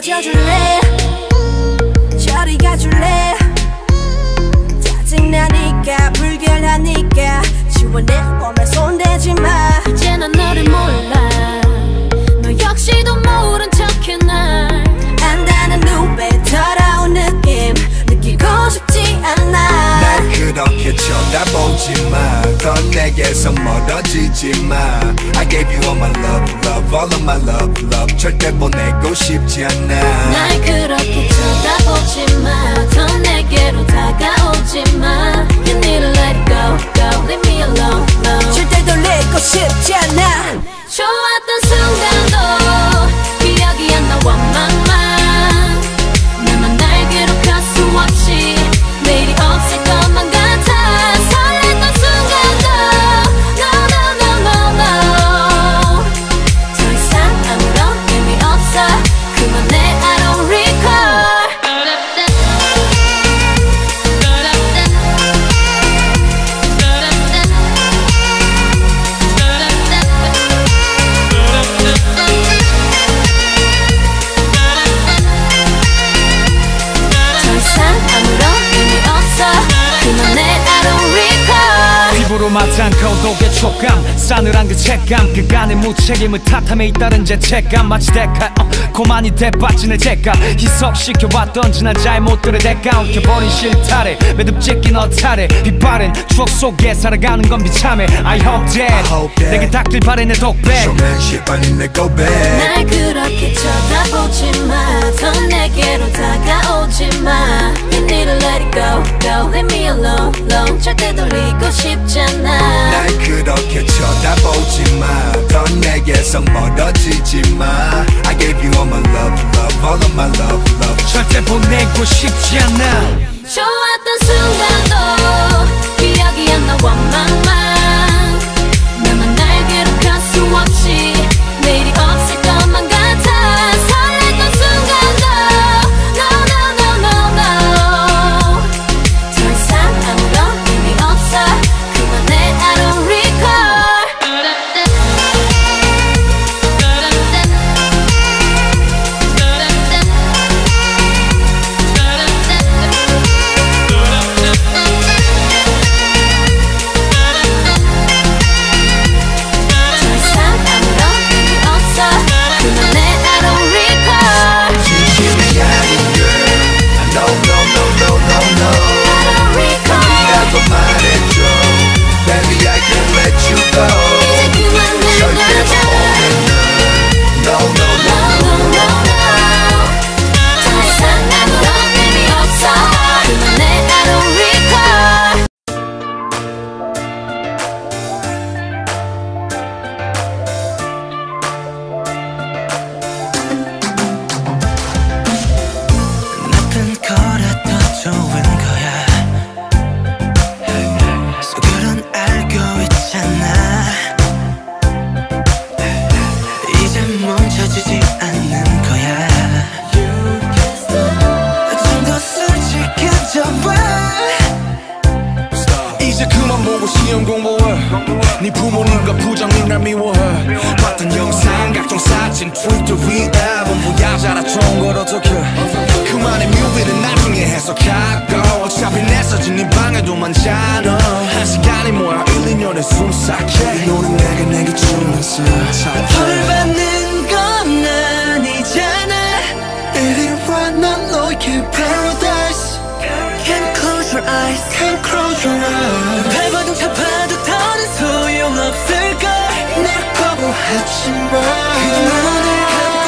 떨어져 줄래? 저리 가줄래? 짜증나니까 불결하니까 지워 내 몸에 날 그렇게 쳐다보지 마. 더 내게서 멀어지지 마. I gave you all my love, love, all of my love, love. 절대 보내고 싶지 않아. 피부로 맞않고 독의 촉감 싸늘한 그 책감. 그간의 무책임을 탓함에 잇따른 죄책감. 마치 대가 어, 고만이 내 죄감 희석시켜왔던 지난 잘못들의 대가 엉켜버린 실타래. 매듭짓긴 어타래. 빛바랜 추억 속에 살아가는 건 비참해. I hope that, hope that. 내게 닦길 바래 내 독백. 내 고백. 날 그렇게 쳐다보지 마더 내게로 다가오지 마. You need to let it go, go Leave me alone, alone 절대 돌리고 싶잖 보내고 싶지 않아. 좋았던 순간도 기억이 안 나와 맘만. 나만 날 괴롭힐 수 없이 솔직해져봐 이제 그만 보고 시험 공부해. 네 부모님과 부장님 날 미워해. 봤던 영상 각종 사진 트위터 위에 전부야 자라 좋은 걸 어떡해 그만의 뮤비는 나중에 해석하고 어차피 내 사진 네 방에도 많잖아. 한 시간이 뭐야? 1, 2년의 순삭해. 너는 내게 내게 주면서